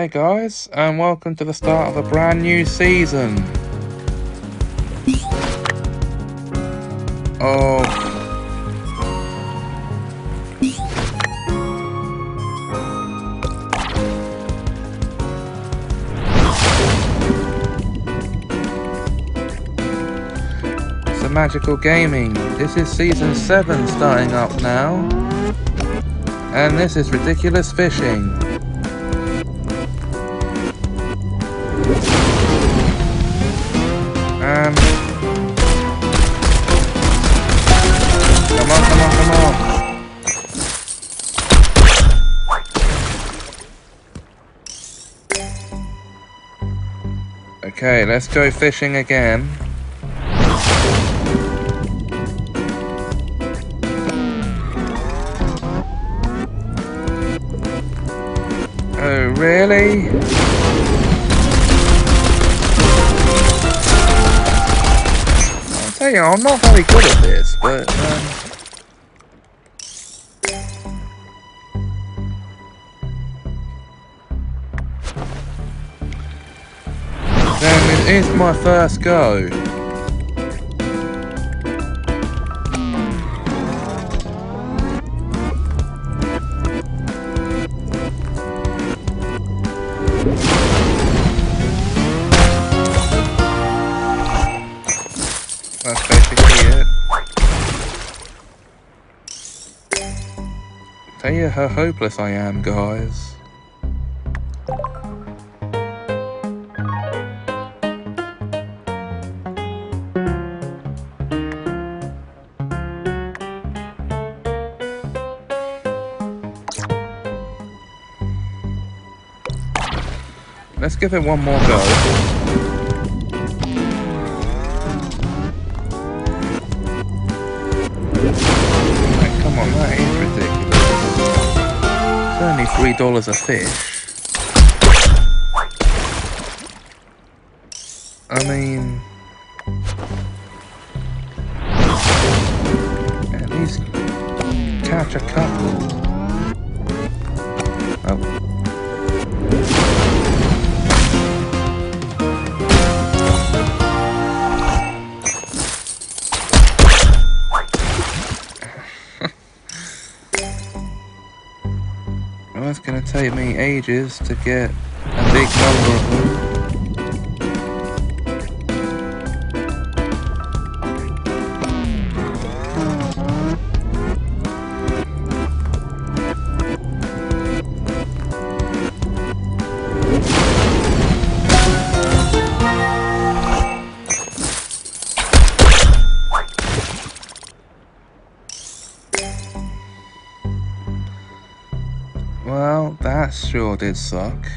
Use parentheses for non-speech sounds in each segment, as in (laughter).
Hey guys, and welcome to the start of a brand new season. Oh. It's a magical gaming. This is season 7 starting up now. And this is ridiculous fishing. Okay, let's go fishing again. Oh, really? I'll tell you, I'm not very good at this, but um, then it is my first go. That's basically it. Tell you how hopeless I am, guys. give it one more go. it's only three dollars a fish. I mean, ages to get a big number suck.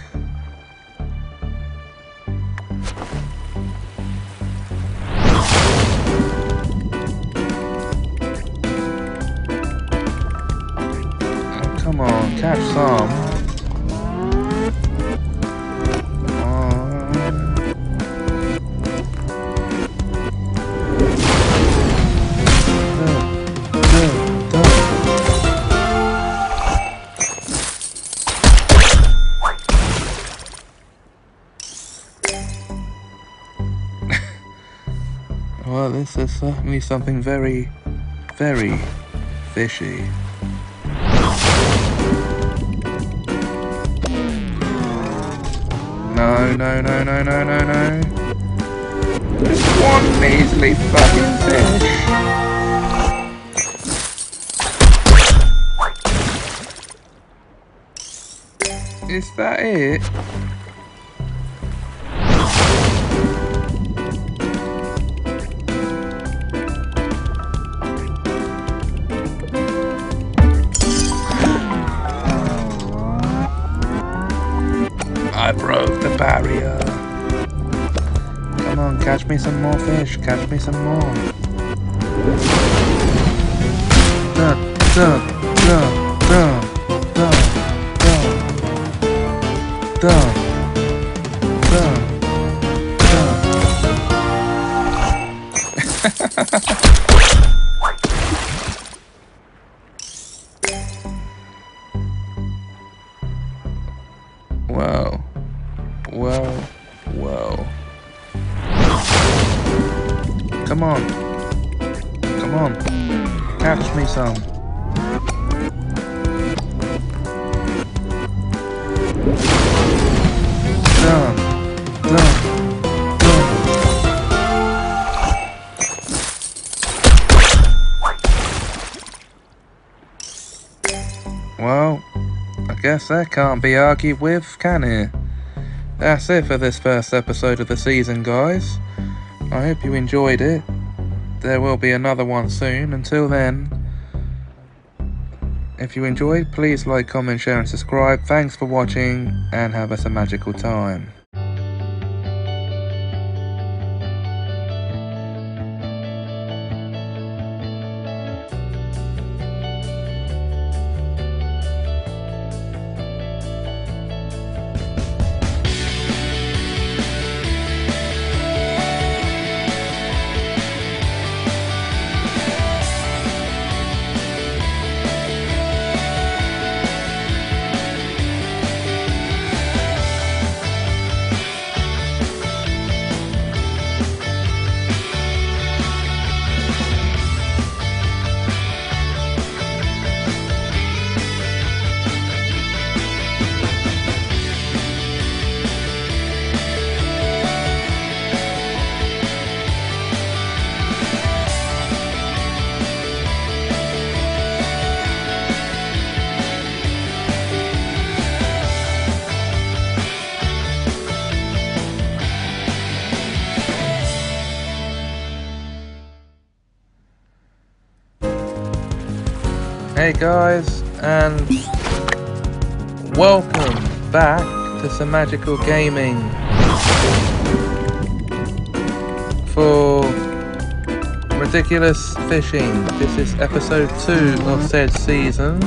Certainly something very, very fishy. No, no, no, no, no, no, no. Just one measly fucking fish. Is that it? barrier. Come on, catch me some more fish, catch me some more. Duh, duh, duh, duh, duh, duh, duh. duh. duh. (laughs) that can't be argued with, can it? That's it for this first episode of the season, guys. I hope you enjoyed it. There will be another one soon. Until then, if you enjoyed, please like, comment, share, and subscribe. Thanks for watching, and have us a magical time. Guys, and welcome back to Semajical gaming for ridiculous fishing. This is episode two of said season.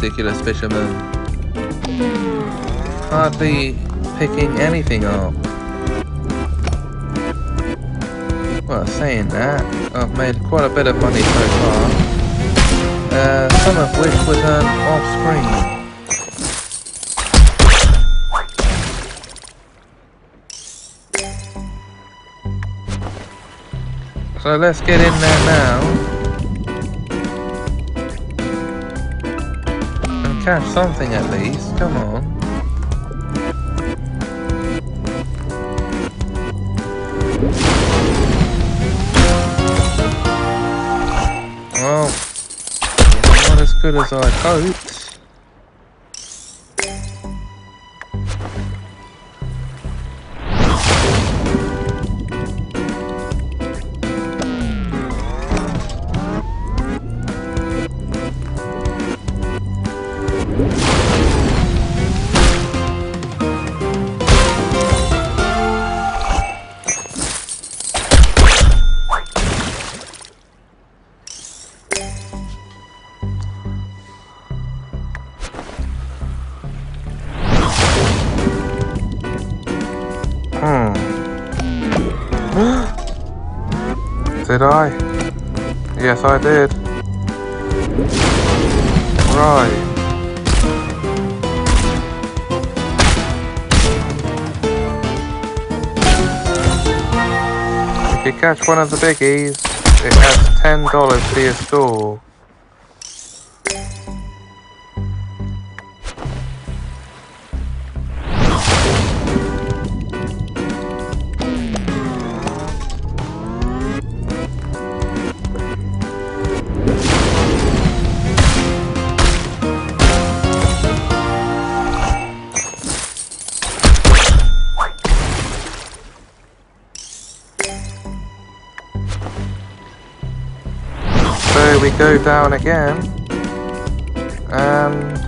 Ridiculous fisherman? Hardly picking anything up. Well, saying that, I've made quite a bit of money so far. Uh, some of which was earned off screen. So let's get in there now. Catch something at least, come on. Oh, well, not as good as I hoped. I did. Right. If you catch one of the biggies, it adds $10 to your score. Go down again. And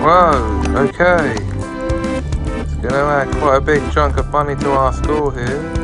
Whoa, okay. Let's Gonna add quite a big chunk of money to our score here.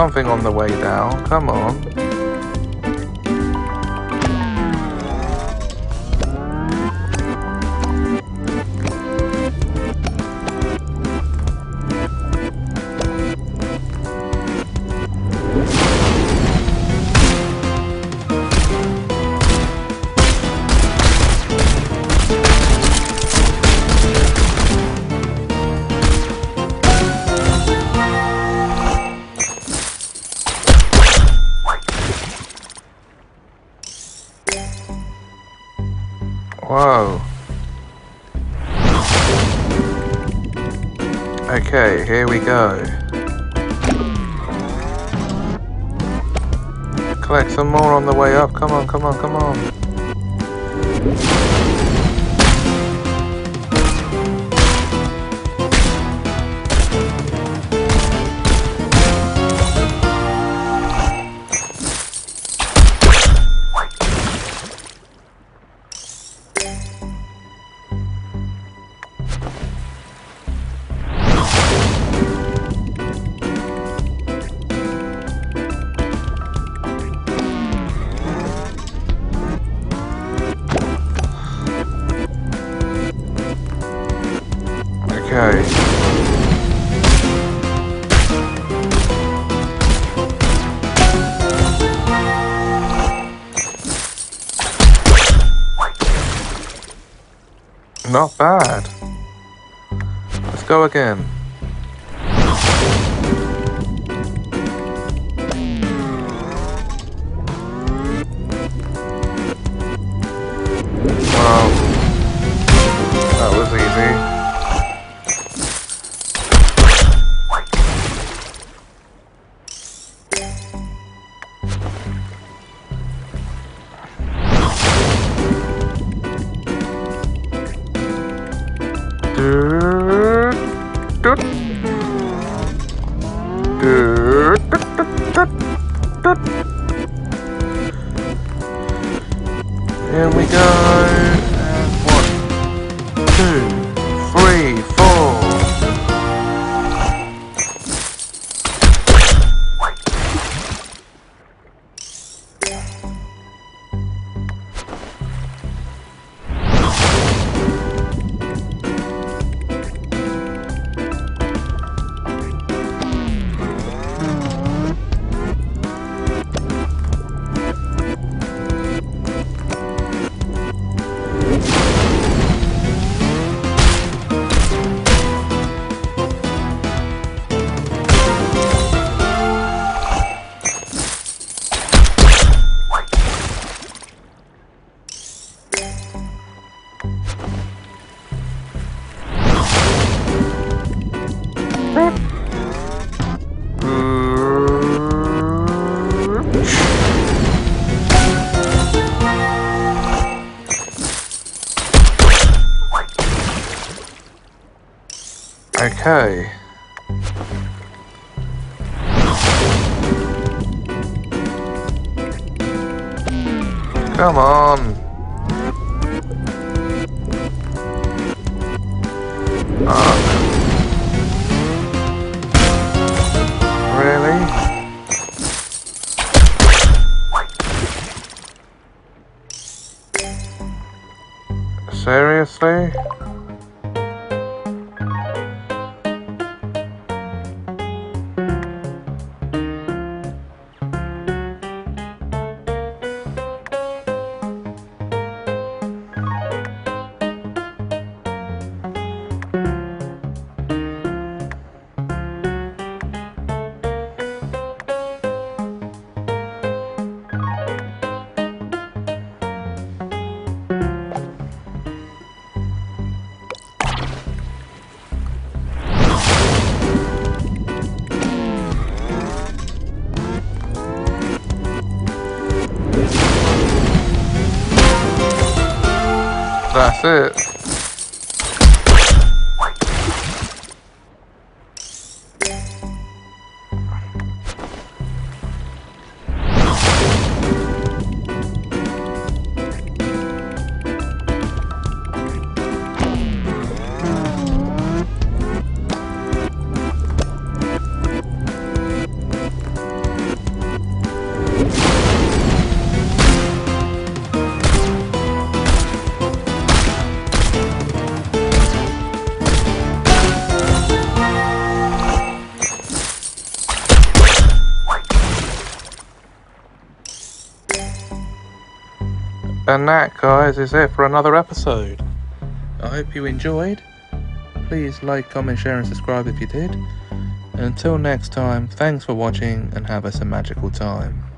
Something on the way Whoa. Okay, here we go. Collect some more on the way up. Come on, come on, come on. Okay. And that, guys, is it for another episode. I hope you enjoyed. Please like, comment, share, and subscribe if you did. And until next time, thanks for watching and have us a magical time.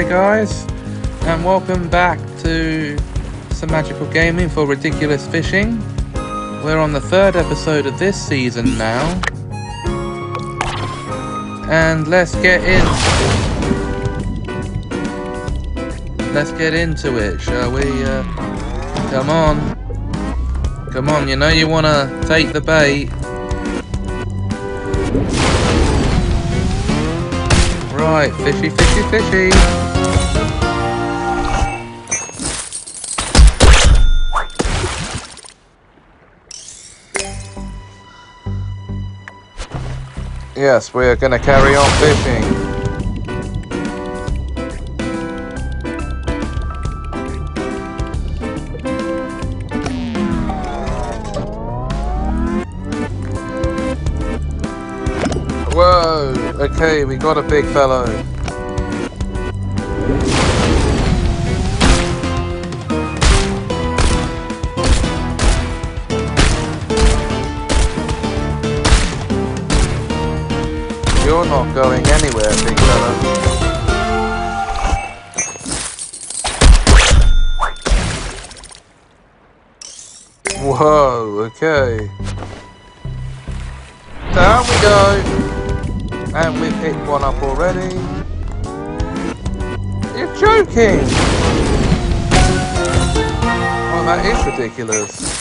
Hey guys, and welcome back to Semajical gaming for ridiculous fishing. We're on the third episode of this season now, and let's get in. Let's get into it, shall we? Uh, come on, come on. You know you want to take the bait. Right, fishy, fishy, fishy. Yes, we are going to carry on fishing. Whoa! Okay, we got a big fellow. Ridiculous.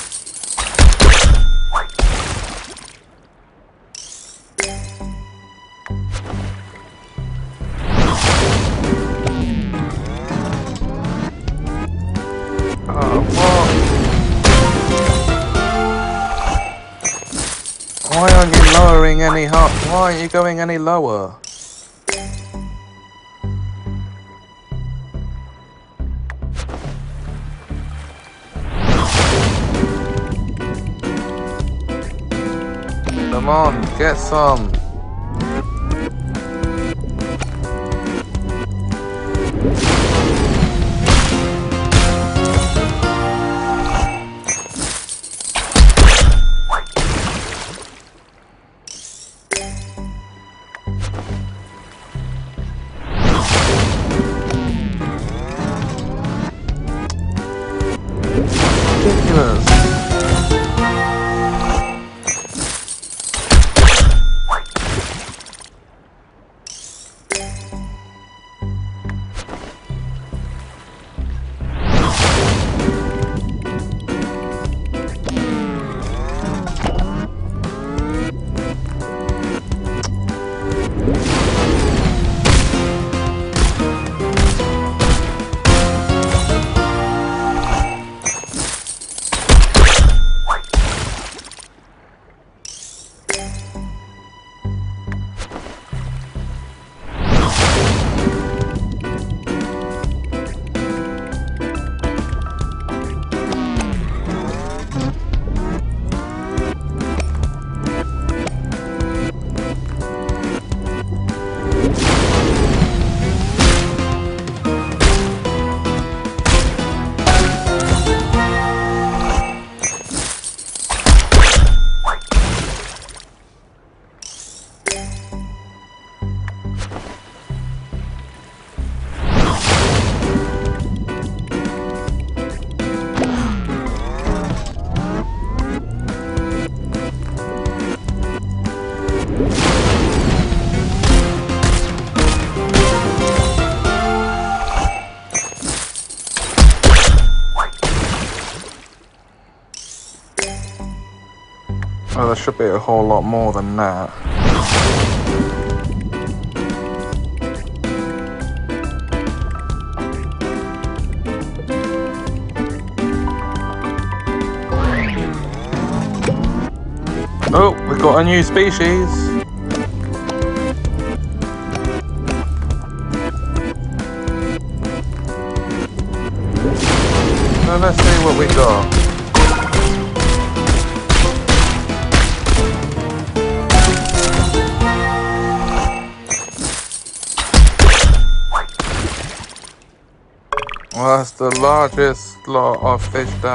Why aren't you lowering any high? Why aren't you going any lower? Get some. Should be a whole lot more than that. Oh, we've got a new species. That's the largest lot I've fished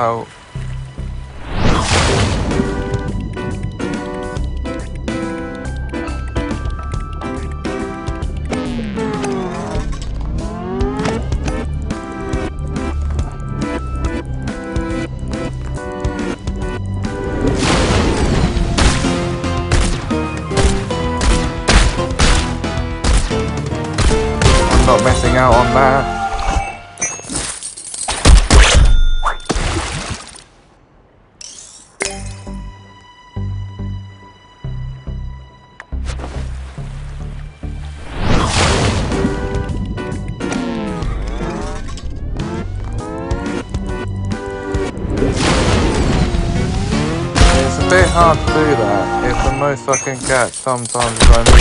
sometimes is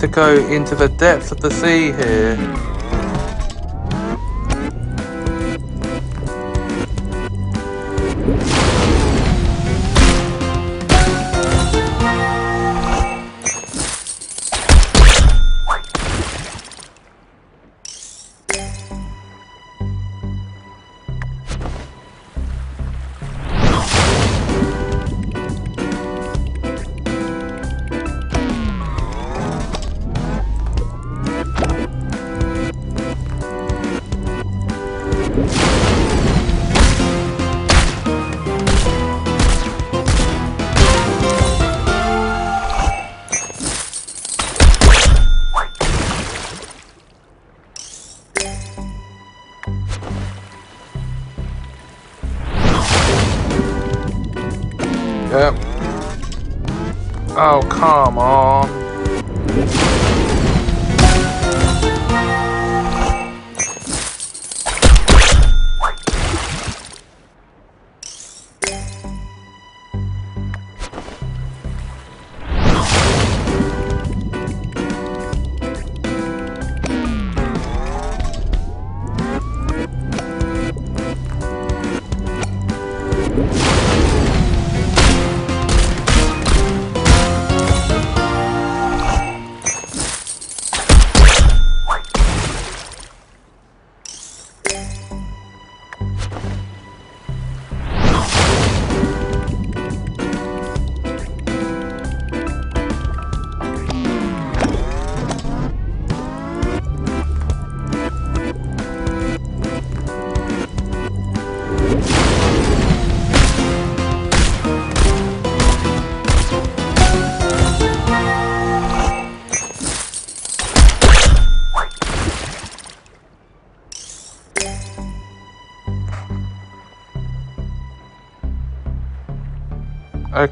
to go into the depths of the sea here.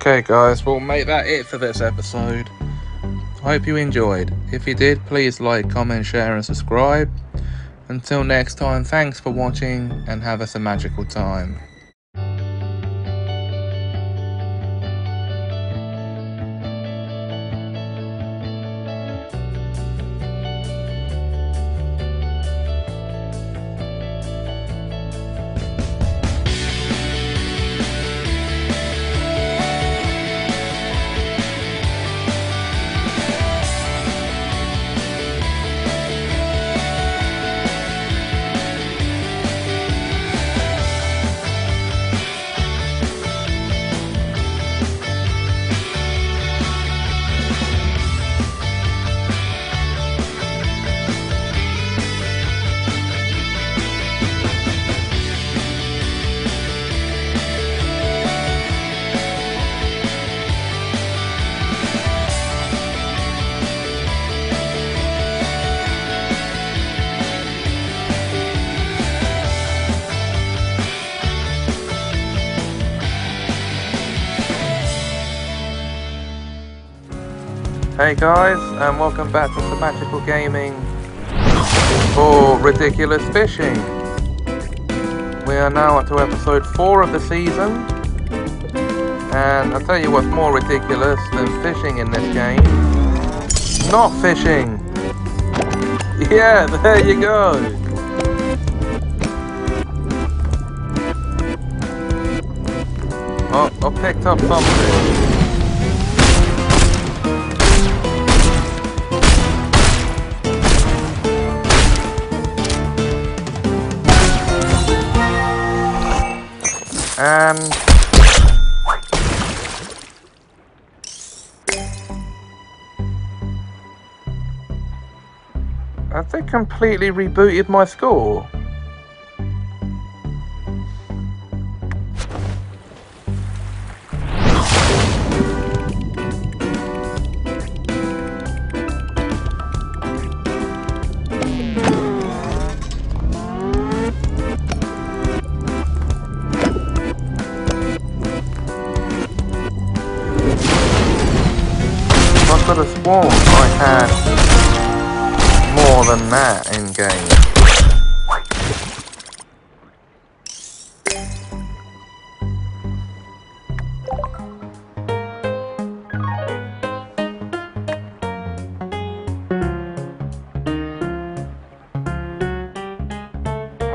Okay, guys, we'll make that it for this episode. Hope you enjoyed. If you did, please like, comment, share, and subscribe. Until next time, thanks for watching and have us a magical time. Hey guys, and welcome back to the Magical Gaming for Ridiculous Fishing. We are now up to episode 4 of the season, and I'll tell you what's more ridiculous than fishing in this game. Not fishing! (laughs) Yeah, there you go! Oh, I picked up something. Completely rebooted my score?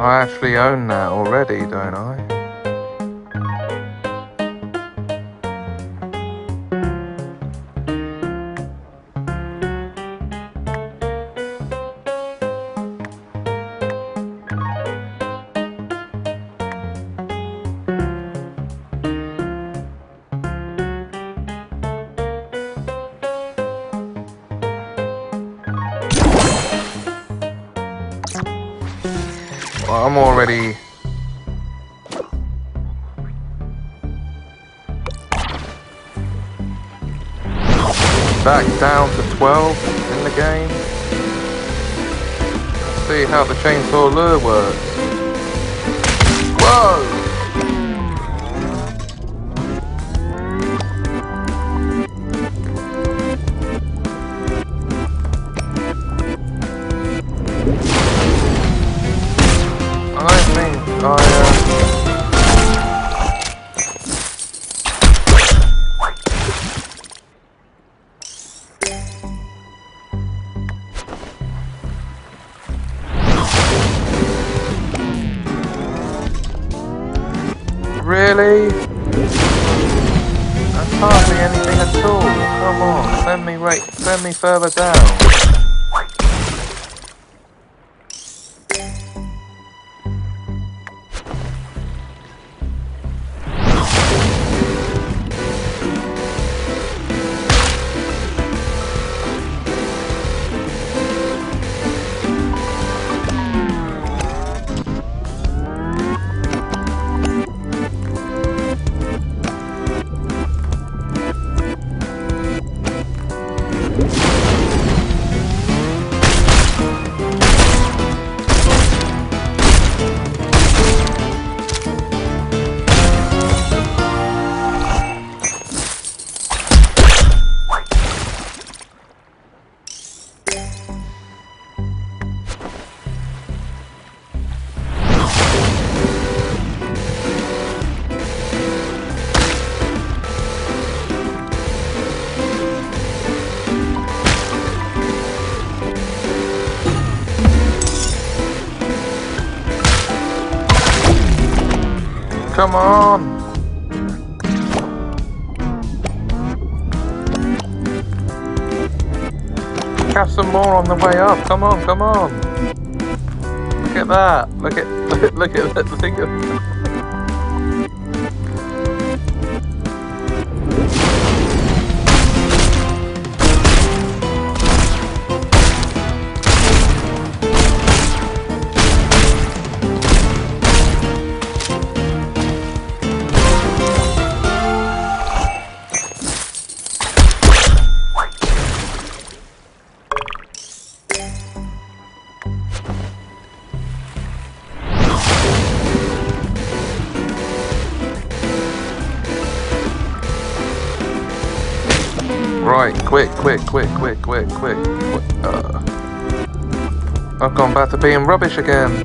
I actually own that already, don't I? How the chainsaw lure works. On the way up. Come on, come on. Look at that. Look at (laughs) look at that. Look at Right, quick, quick, quick, quick, quick, quick. Uh, I've gone back to being rubbish again.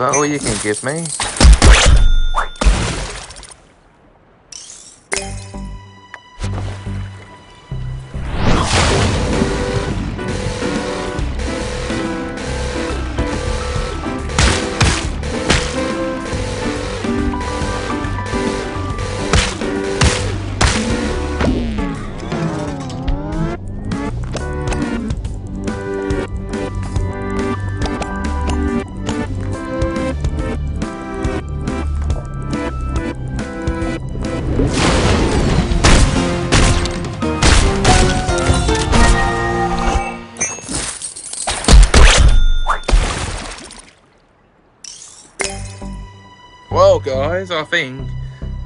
That all you can give me? Guys, I think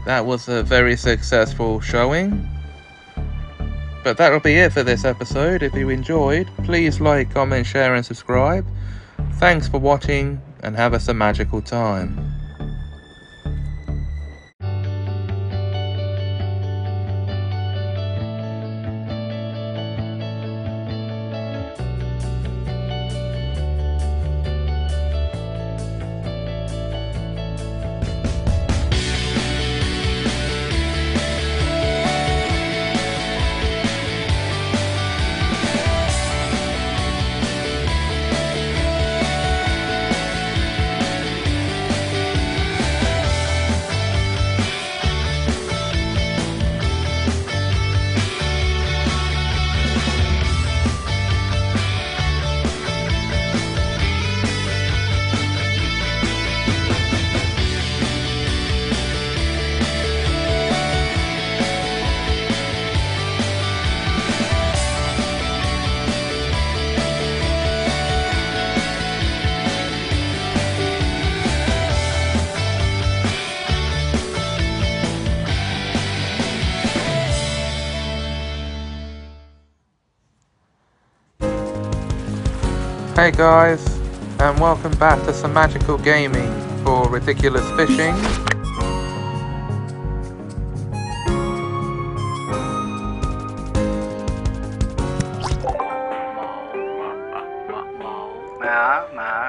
that was a very successful showing. But that'll be it for this episode. If you enjoyed, please like, comment, share and subscribe. Thanks for watching and have a Semajical time. Guys, and welcome back to Semajical gaming for Ridiculous Fishing.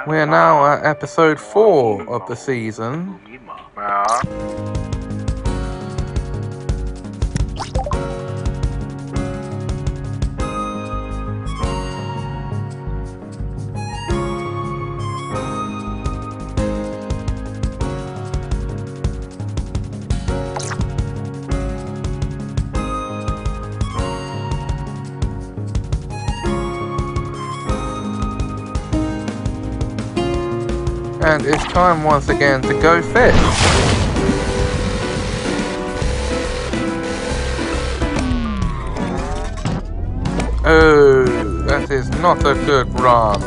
We are now at episode 4 of the season. time once again to go fish. Oh, that is not a good run.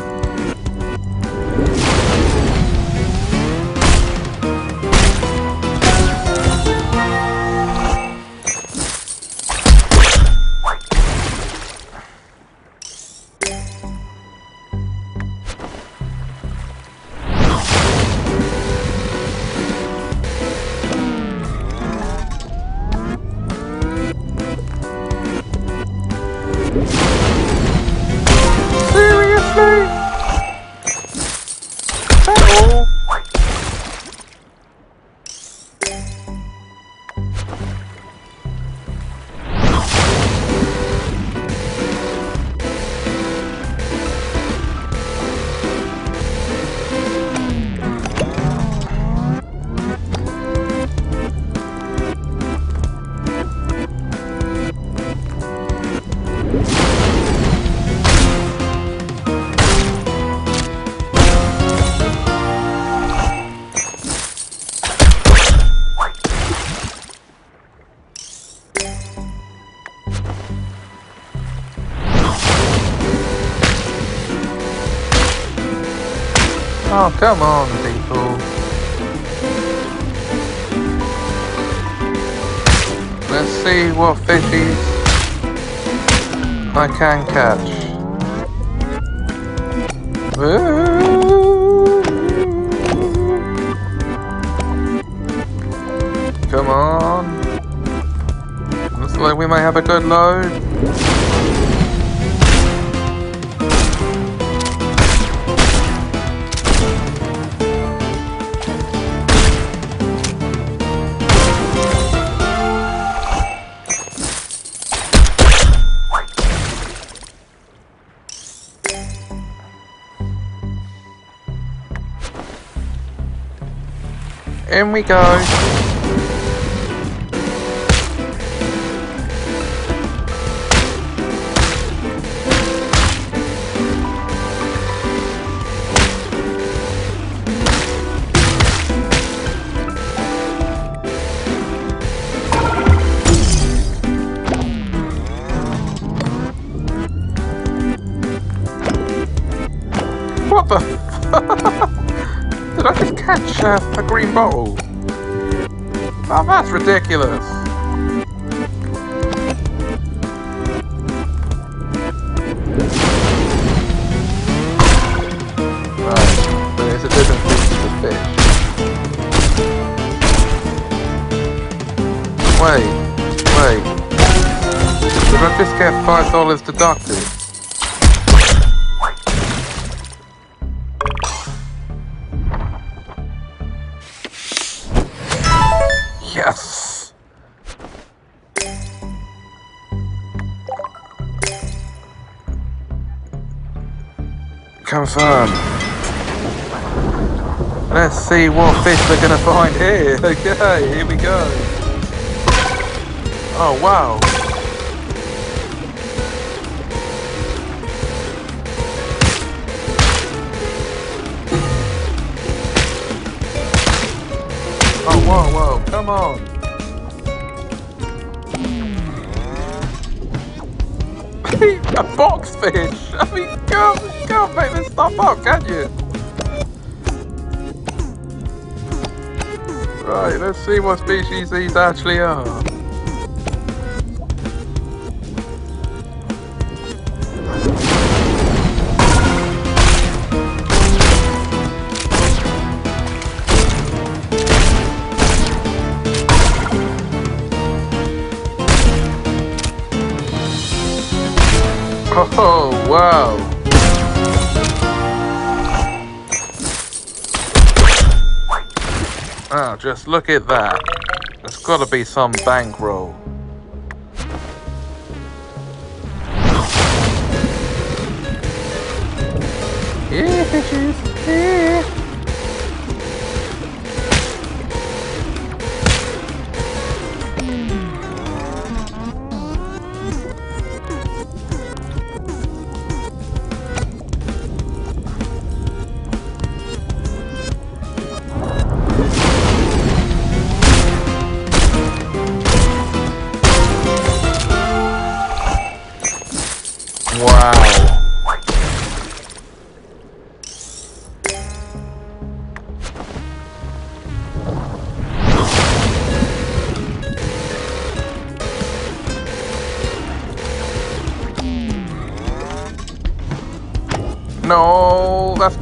Oh, come on, people. Let's see what fishies I can catch. Come on. Looks like we may have a good load. We go. Ridiculous. But it's a different species of fish. Wait, wait. Did I just get five dollars deducted? See what fish we're gonna find here. (laughs) Okay, here we go. Oh wow. Oh whoa whoa, come on. (laughs) a box fish! I mean, you can't, you can't make this stuff up, can you? Let's see what species these actually are. Just look at that. There's got to be some bankroll. Here, fishes. Here.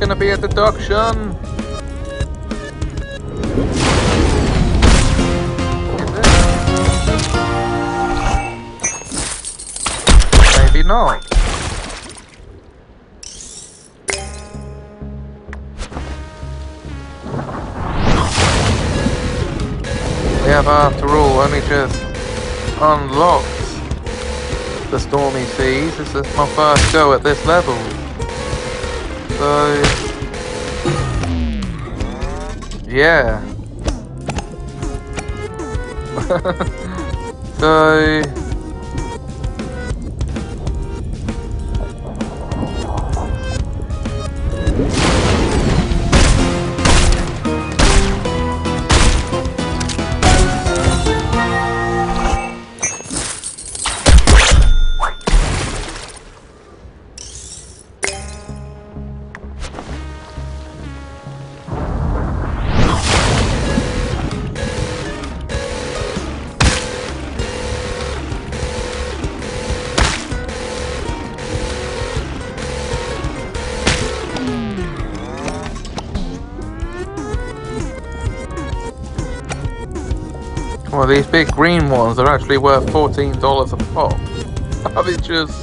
Gonna be a deduction. Maybe not. We have, after all, only just unlocked the Stormy Seas. This is my first go at this level. So... Yeah. (laughs) so... Well, these big green ones are actually worth $14 a pop. I mean, just...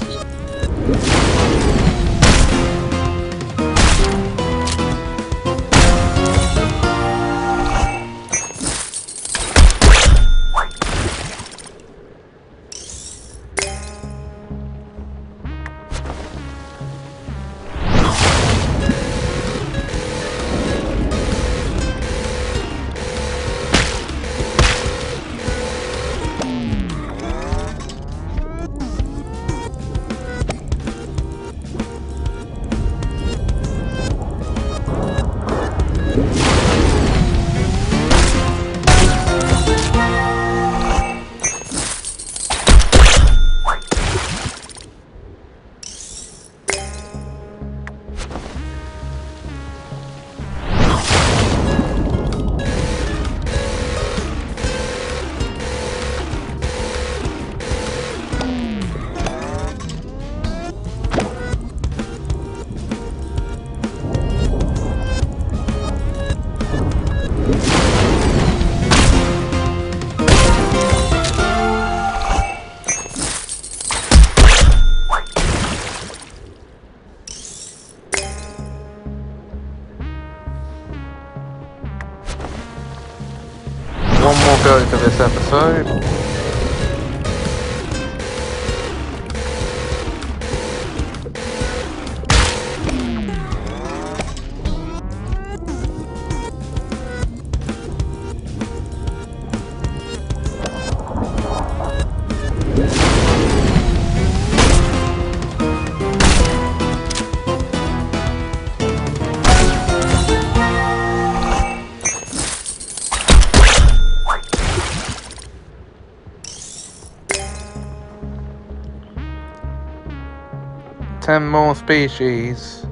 One more go to this episode. Species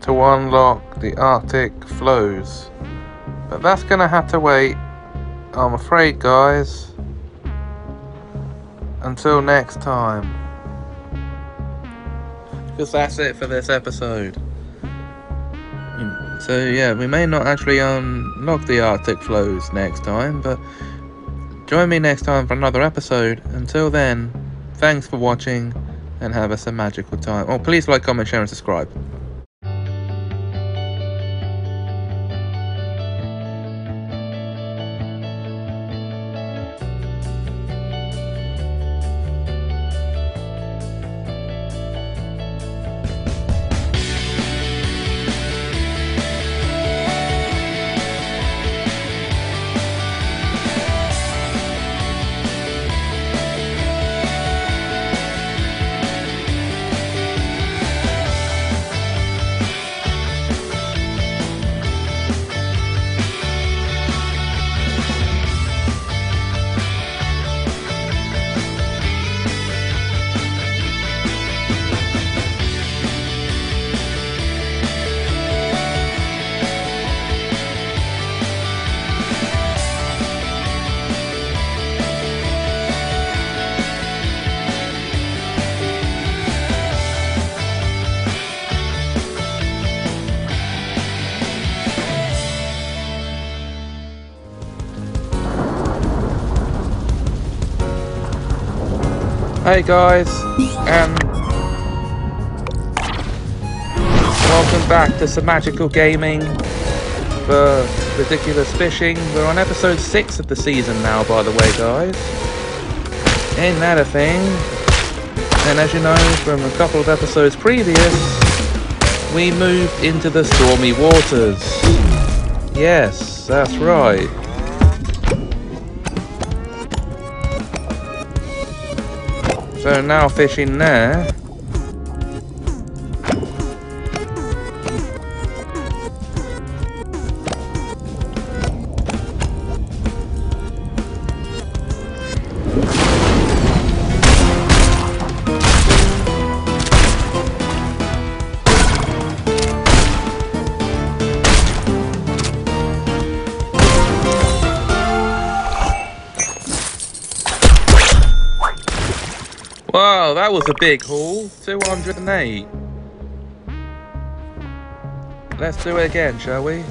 to unlock the Arctic flows. But that's gonna have to wait, I'm afraid, guys. Until next time. Because that's it for this episode. Mm, So, yeah, we may not actually unlock the Arctic flows next time, but join me next time for another episode. Until then, thanks for watching and have a Semajical time. Oh, please like, comment, share, and subscribe. Hey guys, and welcome back to Semajical gaming for ridiculous fishing. We're on episode six of the season now, by the way, guys. Ain't that a thing? And as you know from a couple of episodes previous, we moved into the stormy waters. Yes, that's right. So now fishing there. A big haul. 208. Let's do it again, shall we?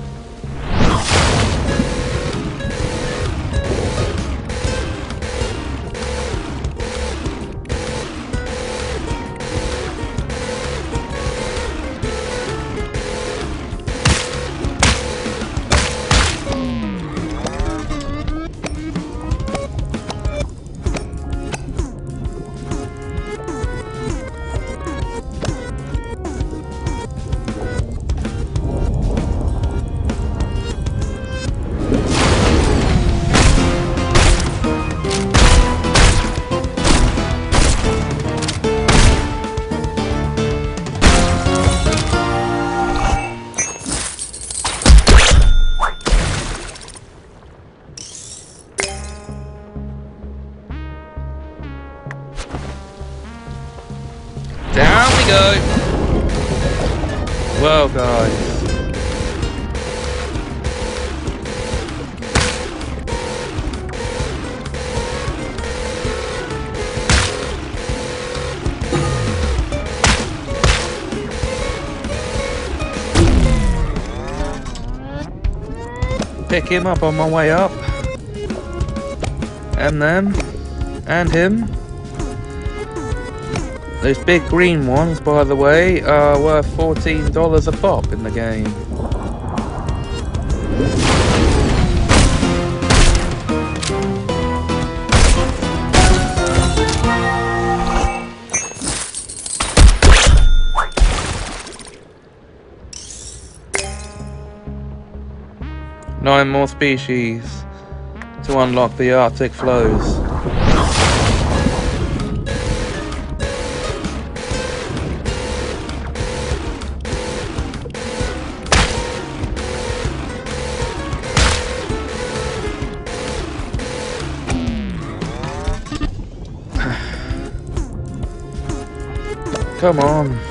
Him up on my way up. And them. And him. Those big green ones, by the way, are worth $14 a pop in the game. Nine more species to unlock the Arctic flows. (sighs) Come on.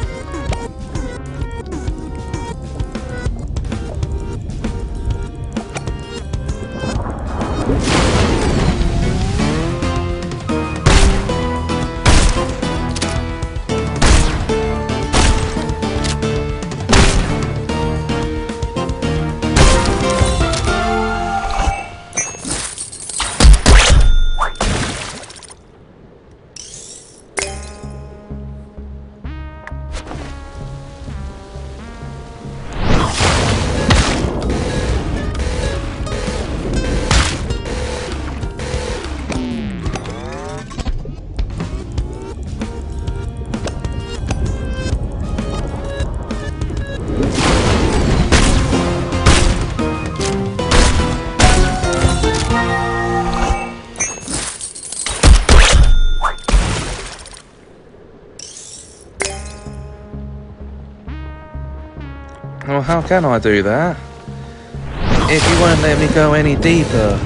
Can I do that? If you won't let me go any deeper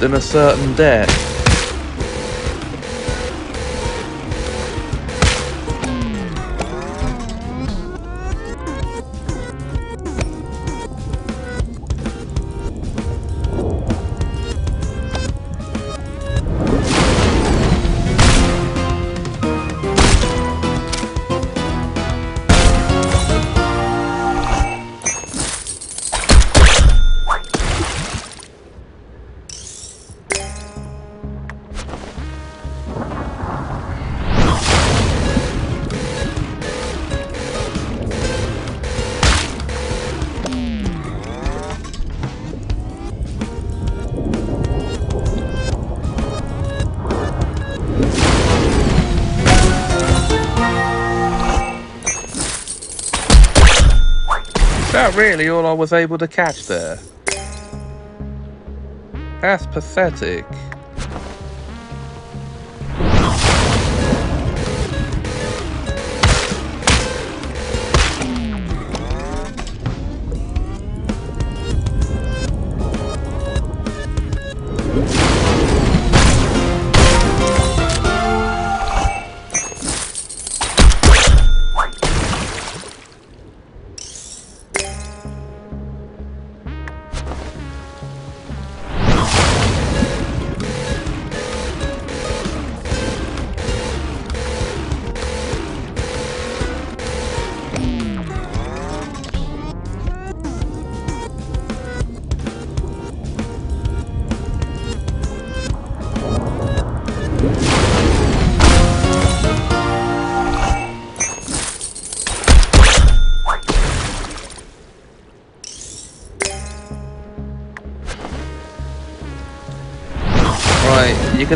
than a certain depth. That really all I was able to catch there? That's pathetic.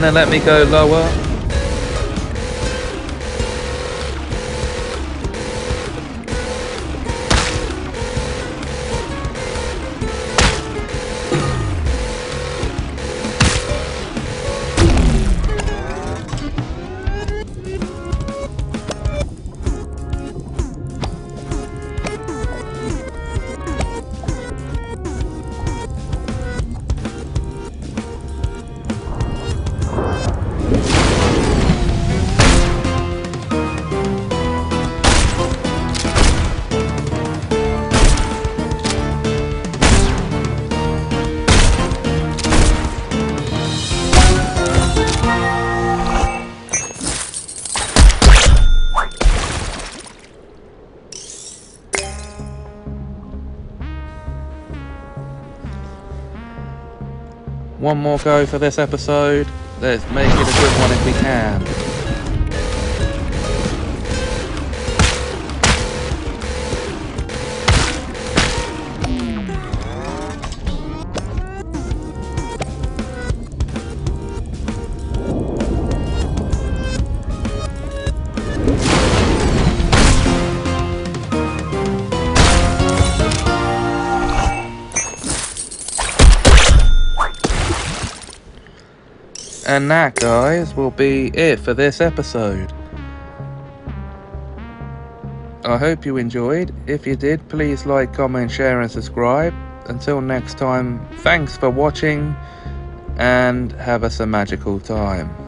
Gonna let me go lower? More go for this episode. Let's make it a good one if we can. And that, guys, will be it for this episode. I hope you enjoyed. If you did, please like, comment, share, and subscribe. Until next time, thanks for watching and have a Semajical time.